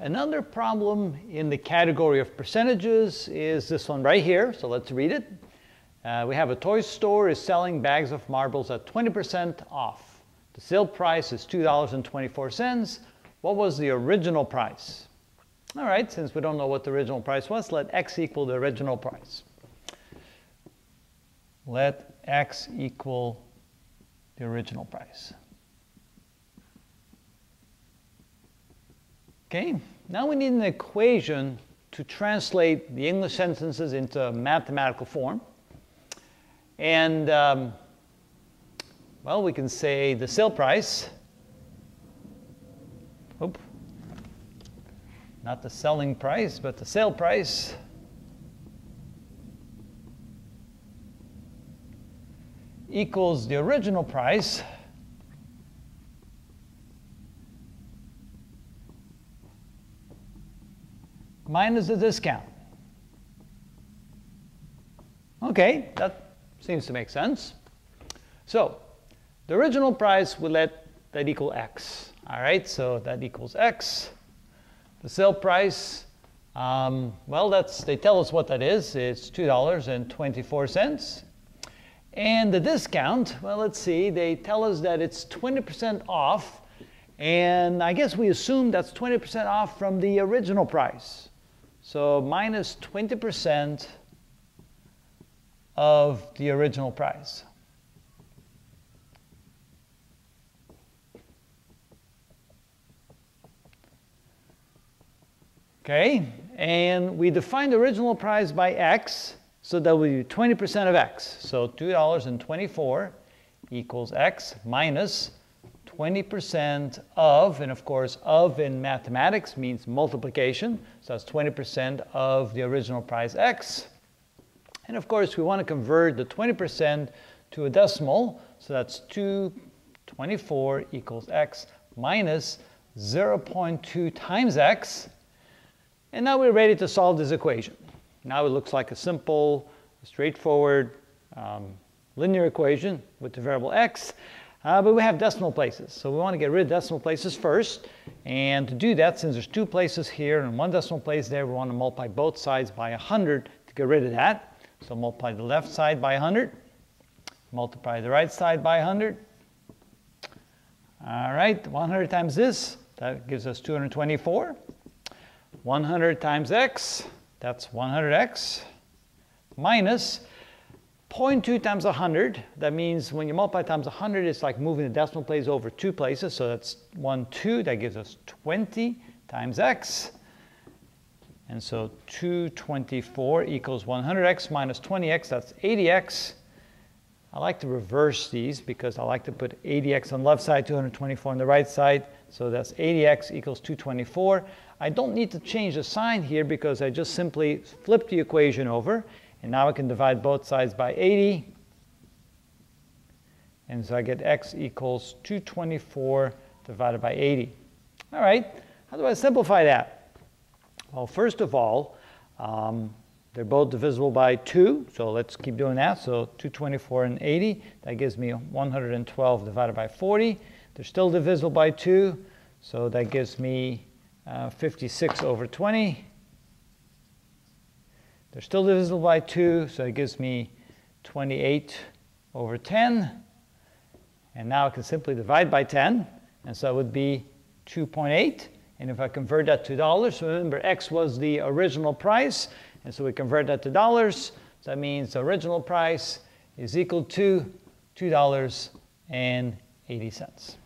Another problem in the category of percentages is this one right here. So let's read it. Uh, we have a toy store is selling bags of marbles at 20% off. The sale price is $2.24. What was the original price? All right, since we don't know what the original price was, let x equal the original price. Let x equal the original price. Okay, now we need an equation to translate the English sentences into mathematical form. And, um, well, we can say the sale price, Oop, not the selling price, but the sale price equals the original price minus the discount. Okay, that seems to make sense. So the original price, we let that equal x. All right, so that equals x. The sale price, um, well, that's they tell us what that is. It's $2.24. And the discount, well, let's see, they tell us that it's 20% off. And I guess we assume that's 20% off from the original price. So minus 20% of the original price. Okay, and we define the original price by x, so that will be 20% of x. So $2.24 equals x minus 20% of, and of course, of in mathematics means multiplication. So that's 20% of the original price x. And of course, we want to convert the 20% to a decimal. So that's 224 equals x minus 0.2 times x. And now we're ready to solve this equation. Now it looks like a simple, straightforward um, linear equation with the variable x. Uh, but we have decimal places. So we want to get rid of decimal places first. And to do that, since there's two places here and one decimal place there, we want to multiply both sides by 100 to get rid of that. So multiply the left side by 100. Multiply the right side by 100. All right, 100 times this, that gives us 224. 100 times x, that's 100x, minus 0.2 times 100, that means when you multiply times 100, it's like moving the decimal place over two places. So that's 1, 2, that gives us 20 times x. And so 224 equals 100x minus 20x, that's 80x. I like to reverse these because I like to put 80x on the left side, 224 on the right side. So that's 80x equals 224. I don't need to change the sign here because I just simply flip the equation over. And now I can divide both sides by 80. And so I get x equals 224 divided by 80. All right, how do I simplify that? Well, first of all, um, they're both divisible by 2, so let's keep doing that. So 224 and 80, that gives me 112 divided by 40. They're still divisible by 2, so that gives me uh, 56 over 20. They're still divisible by 2, so it gives me 28 over 10. And now I can simply divide by 10, and so it would be 2.8. And if I convert that to dollars, remember x was the original price, and so we convert that to dollars. So that means the original price is equal to $2.80.